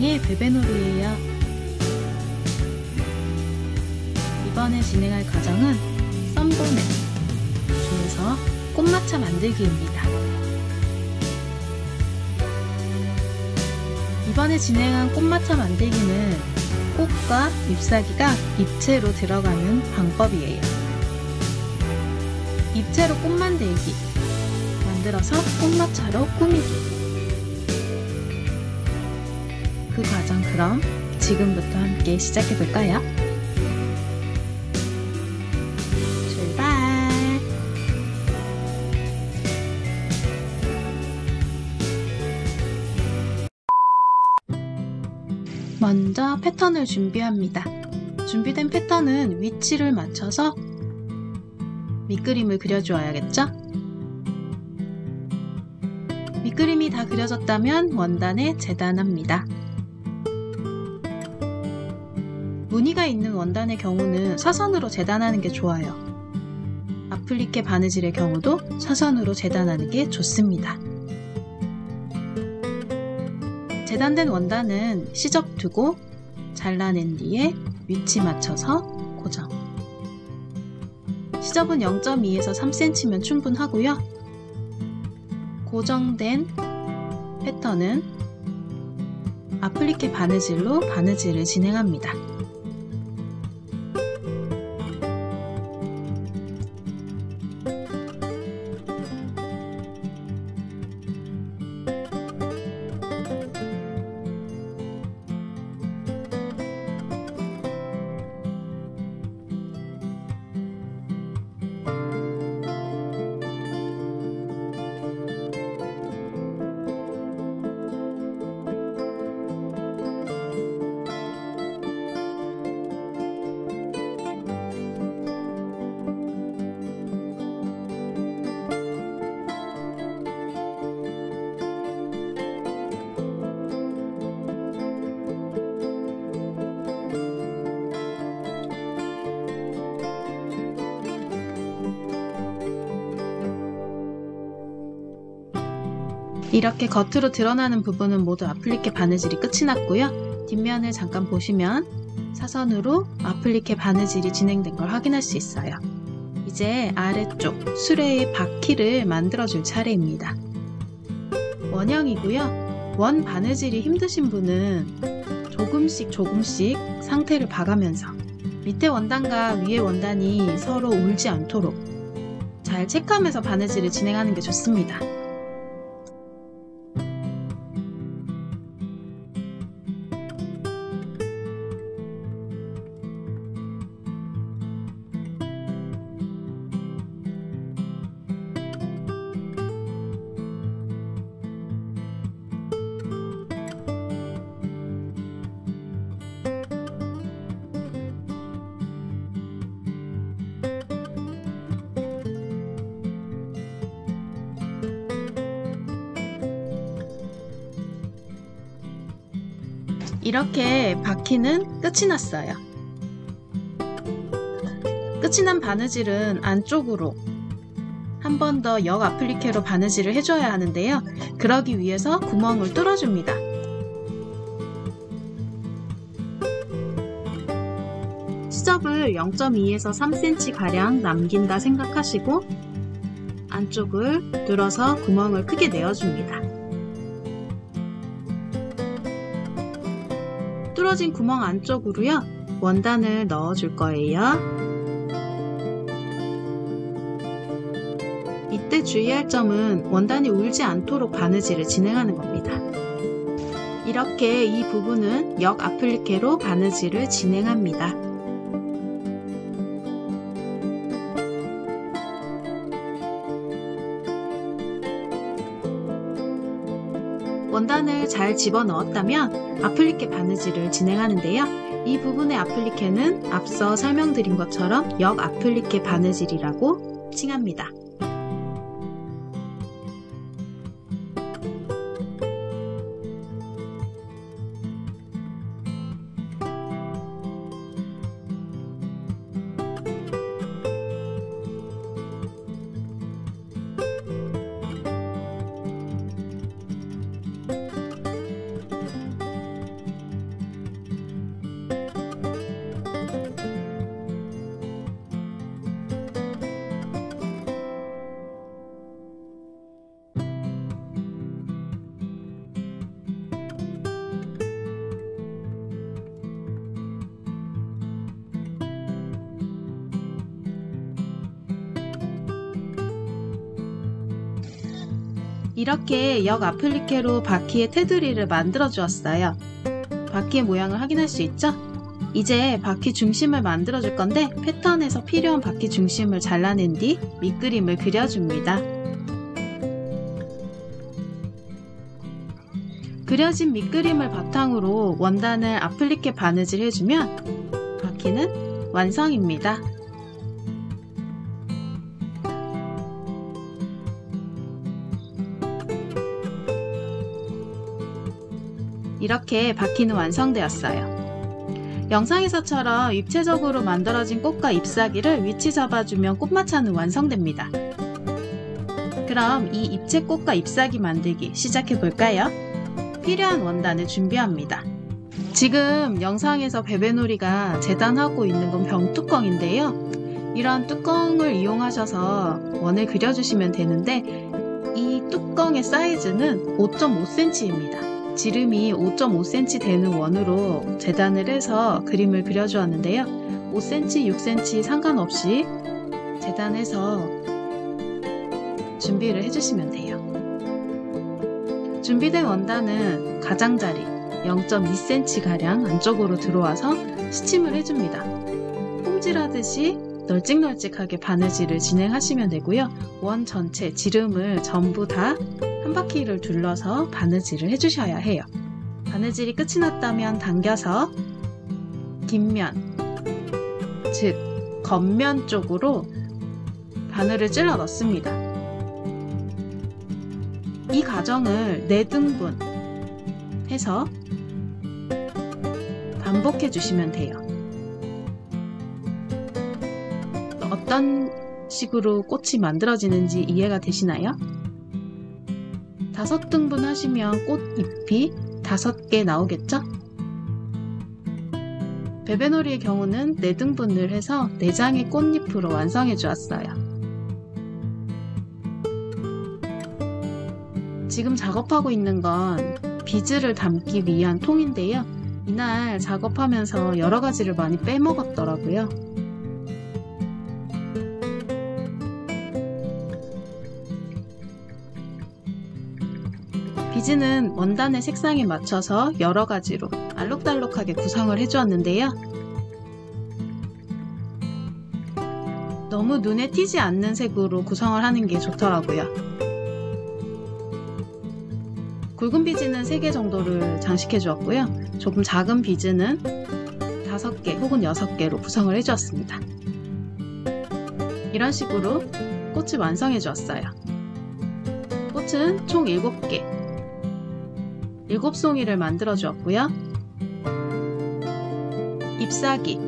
사랑의 베베놀이에요. 이번에 진행할 과정은 썸보네 중에서 꽃마차 만들기입니다. 이번에 진행한 꽃마차 만들기는 꽃과 잎사귀가 입체로 들어가는 방법이에요. 입체로 꽃 만들기 만들어서 꽃마차로 꾸미기 그 과정 그럼 지금부터 함께 시작해 볼까요? 출발! 먼저 패턴을 준비합니다. 준비된 패턴은 위치를 맞춰서 밑그림을 그려주어야겠죠? 밑그림이 다 그려졌다면 원단에 재단합니다. 무늬가 있는 원단의 경우는 사선으로 재단하는 게 좋아요. 아플리케 바느질의 경우도 사선으로 재단하는 게 좋습니다. 재단된 원단은 시접 두고 잘라낸 뒤에 위치 맞춰서 고정. 시접은 0.2에서 3cm면 충분하고요. 고정된 패턴은 아플리케 바느질로 바느질을 진행합니다. 이렇게 겉으로 드러나는 부분은 모두 아플리케 바느질이 끝이 났고요. 뒷면을 잠깐 보시면 사선으로 아플리케 바느질이 진행된 걸 확인할 수 있어요. 이제 아래쪽 수레의 바퀴를 만들어줄 차례입니다. 원형이고요. 원 바느질이 힘드신 분은 조금씩 조금씩 상태를 봐가면서 밑에 원단과 위에 원단이 서로 울지 않도록 잘 체크하면서 바느질을 진행하는 게 좋습니다. 이렇게 바퀴는 끝이 났어요. 끝이 난 바느질은 안쪽으로 한 번 더 역 아플리케로 바느질을 해줘야 하는데요. 그러기 위해서 구멍을 뚫어줍니다. 시접을 0.2에서 3cm 가량 남긴다 생각하시고 안쪽을 뚫어서 구멍을 크게 내어줍니다. 뚫어진 구멍 안쪽으로요. 원단을 넣어줄 거예요. 이때 주의할 점은 원단이 울지 않도록 바느질을 진행하는 겁니다. 이렇게 이 부분은 역 아플리케로 바느질을 진행합니다. 원단을 잘 집어넣었다면 아플리케 바느질을 진행하는데요. 이 부분의 아플리케는 앞서 설명드린 것처럼 역 아플리케 바느질이라고 칭합니다. 이렇게 역 아플리케로 바퀴의 테두리를 만들어 주었어요. 바퀴의 모양을 확인할 수 있죠? 이제 바퀴 중심을 만들어 줄 건데 패턴에서 필요한 바퀴 중심을 잘라낸 뒤 밑그림을 그려줍니다. 그려진 밑그림을 바탕으로 원단을 아플리케 바느질 해주면 바퀴는 완성입니다. 이렇게 바퀴는 완성되었어요. 영상에서처럼 입체적으로 만들어진 꽃과 잎사귀를 위치 잡아주면 꽃마차는 완성됩니다. 그럼 이 입체 꽃과 잎사귀 만들기 시작해 볼까요? 필요한 원단을 준비합니다. 지금 영상에서 베베놀이가 재단하고 있는 건 병뚜껑인데요. 이런 뚜껑을 이용하셔서 원을 그려주시면 되는데 이 뚜껑의 사이즈는 5.5cm입니다. 지름이 5.5cm 되는 원으로 재단을 해서 그림을 그려주었는데요. 5cm, 6cm 상관없이 재단해서 준비를 해주시면 돼요. 준비된 원단은 가장자리 0.2cm가량 안쪽으로 들어와서 스침을 해줍니다. 홈질하듯이 널찍널찍하게 바느질을 진행하시면 되고요. 원 전체 지름을 전부 다 한 바퀴를 둘러서 바느질을 해주셔야 해요. 바느질이 끝이 났다면 당겨서 뒷면, 즉 겉면 쪽으로 바늘을 찔러 넣습니다. 이 과정을 4등분 해서 반복해 주시면 돼요. 어떤 식으로 꽃이 만들어지는지 이해가 되시나요? 다섯 등분 하시면 꽃잎이 다섯 개 나오겠죠? 베베놀이의 경우는 4등분을 해서 4장의 꽃잎으로 완성해 주었어요. 지금 작업하고 있는 건 비즈를 담기 위한 통인데요. 이날 작업하면서 여러 가지를 많이 빼먹었더라고요. 비즈는 원단의 색상에 맞춰서 여러 가지로 알록달록하게 구성을 해주었는데요. 너무 눈에 튀지 않는 색으로 구성을 하는 게 좋더라고요. 굵은 비즈는 3개 정도를 장식해 주었고요. 조금 작은 비즈는 5개 혹은 6개로 구성을 해 주었습니다. 이런 식으로 꽃을 완성해 주었어요. 꽃은 총 7개, 7송이를 만들어 주었고요. 잎사귀,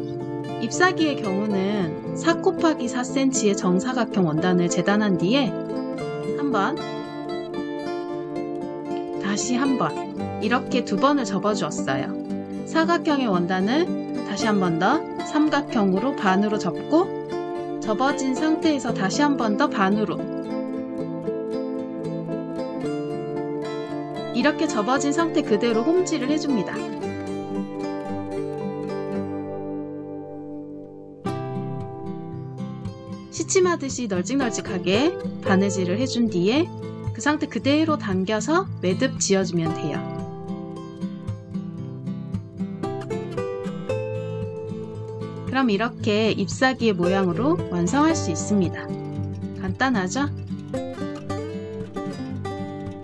잎사귀의 경우는 4 곱하기 4cm의 정사각형 원단을 재단한 뒤에 한 번 다시 한 번 이렇게 두 번을 접어 주었어요. 사각형의 원단을 다시 한 번 더 삼각형으로 반으로 접고 접어진 상태에서 다시 한 번 더 반으로 이렇게 접어진 상태 그대로 홈질을 해줍니다. 시침하듯이 널찍널찍하게 바느질을 해준 뒤에 그 상태 그대로 당겨서 매듭 지어주면 돼요. 그럼 이렇게 잎사귀의 모양으로 완성할 수 있습니다. 간단하죠?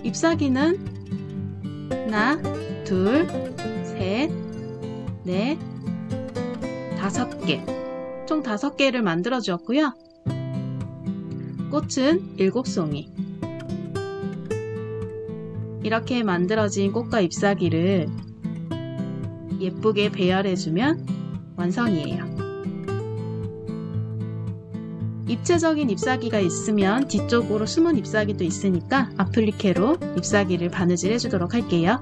잎사귀는 하나, 둘, 셋, 넷, 다섯 개. 총 다섯 개를 만들어 주었고요. 꽃은 일곱 송이. 이렇게 만들어진 꽃과 잎사귀를 예쁘게 배열해주면 완성이에요. 입체적인 잎사귀가 있으면 뒤쪽으로 숨은 잎사귀도 있으니까 아플리케로 잎사귀를 바느질 해주도록 할게요.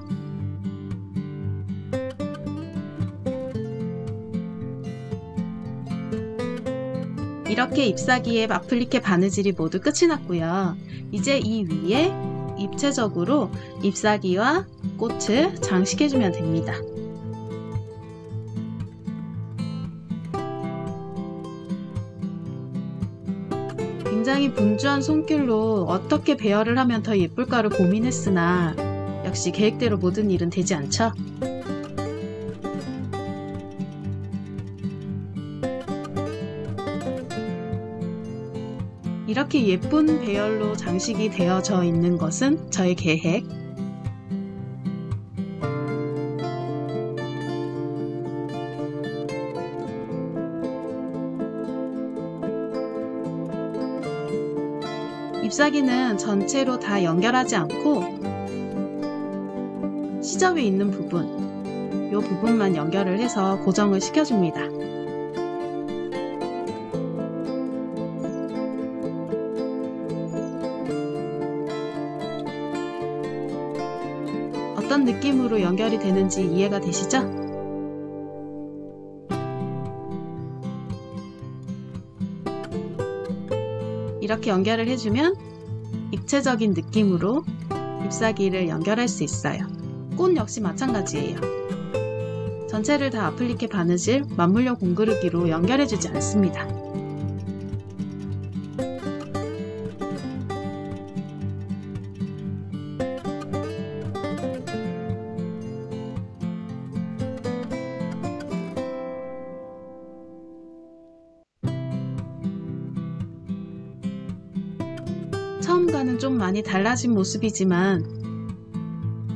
이렇게 잎사귀에 아플리케 바느질이 모두 끝이 났고요. 이제 이 위에 입체적으로 잎사귀와 꽃을 장식해주면 됩니다. 굉장히 분주한 손길로 어떻게 배열을 하면 더 예쁠까를 고민했으나 역시 계획대로 모든 일은 되지 않죠. 이렇게 예쁜 배열로 장식이 되어져 있는 것은 저의 계획. 잎사귀는 전체로 다 연결하지 않고 시접에 있는 부분, 이 부분만 연결을 해서 고정을 시켜줍니다. 어떤 느낌으로 연결이 되는지 이해가 되시죠? 이렇게 연결을 해주면 입체적인 느낌으로 잎사귀를 연결할 수 있어요. 꽃 역시 마찬가지예요. 전체를 다 아플리케 바느질 맞물려 공그르기로 연결해주지 않습니다. 많이 달라진 모습이지만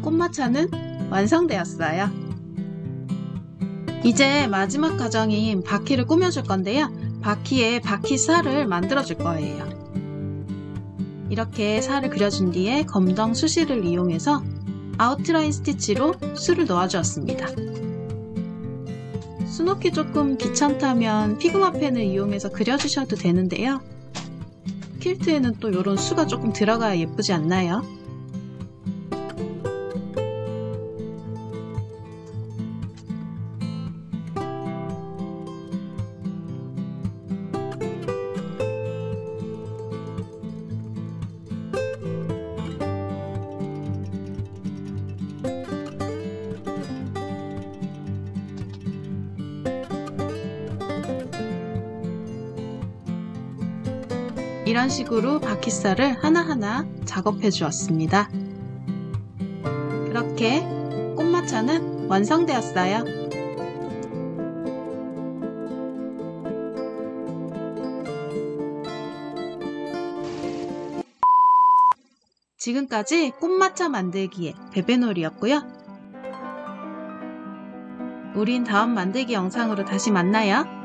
꽃마차는 완성되었어요. 이제 마지막 과정인 바퀴를 꾸며줄 건데요. 바퀴에 바퀴살을 만들어줄 거예요. 이렇게 살을 그려준 뒤에 검정 수시를 이용해서 아웃라인 스티치로 수를 넣어주었습니다. 수놓기 조금 귀찮다면 피그마 펜을 이용해서 그려주셔도 되는데요. 퀼트에는 또 이런 수가 조금 들어가야 예쁘지 않나요? 이런 식으로 바퀴살을 하나하나 작업해 주었습니다. 그렇게 꽃마차는 완성되었어요. 지금까지 꽃마차 만들기의 베베놀이였고요. 우린 다음 만들기 영상으로 다시 만나요.